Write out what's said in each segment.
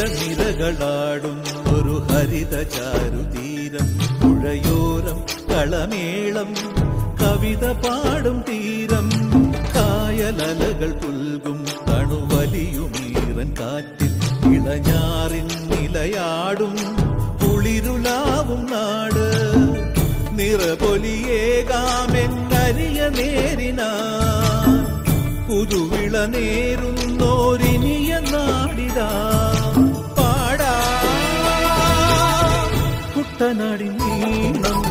ചേരനിരകളാടും ഒരു ഹരിത ചാരുതീരം പുഴയോരം കളമേളം കവിത പാടും തണുവലിയുമീറൻ കാറ്റിൽ ഇളഞ്ഞാറിൻ നിലയാടും കുളിരുലാവും നാട്. നിറപൊലിയേകാമെന്നരിയ നേരിനാ. പുതുവിള നേരുന്നോരിനിയ നാടിടാ പാടാ. കുട്ടനാടി നീണം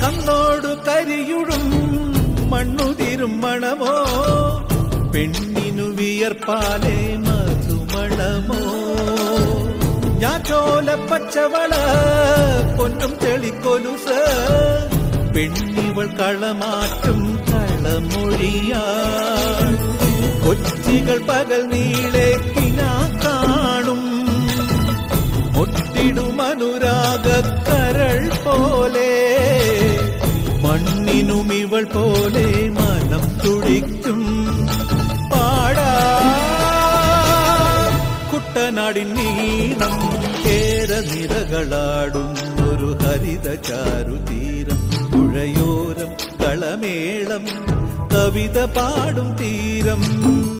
കണ്ണോടു കരിയുടും മണ്ണുതിരും മണമോ? പെണ്ണിനു വിയർപ്പാലേ മധുമണമോ? ഞാൻ ചോല പച്ചവള പൊന്നും തെളിക്കൊലുസ. പെണ്ണിവൾ കളമാറ്റും കളമൊഴിയാ കൊച്ചികൾ പകൽ നീളെ പോലെ മനം തുടിക്കും. പാടാ. കുട്ടനാടിൻ നീളം കേര നിരകളാടും ഒരു ഹരിത ചാരുതീരം പുഴയോരം കളമേളം കവിത പാടും തീരം.